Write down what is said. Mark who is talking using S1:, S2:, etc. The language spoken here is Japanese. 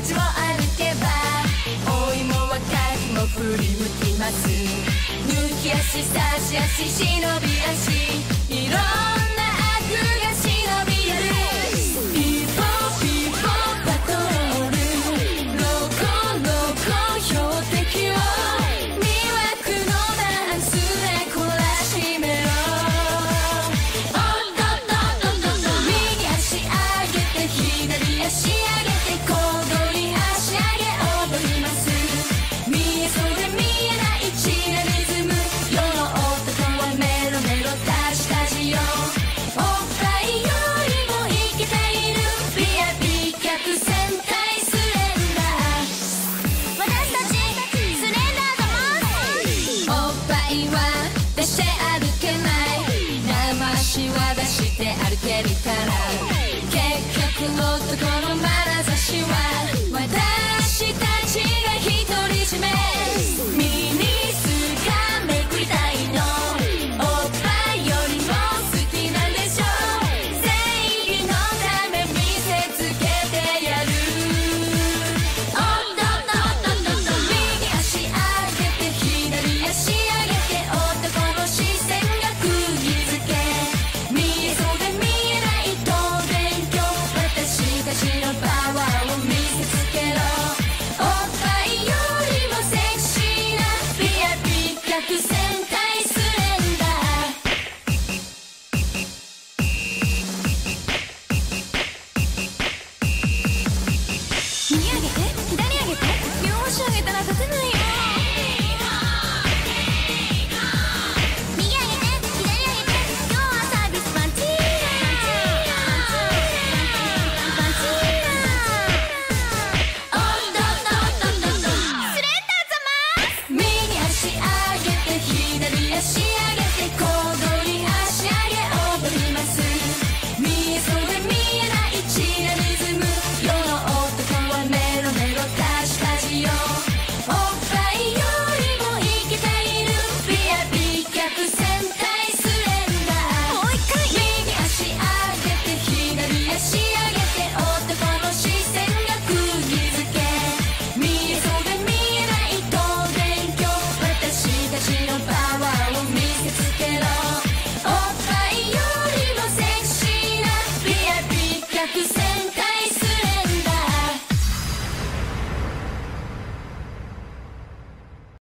S1: 街を歩けば老いも若いも振り向きます。抜き足差し足忍び足いろんな the same.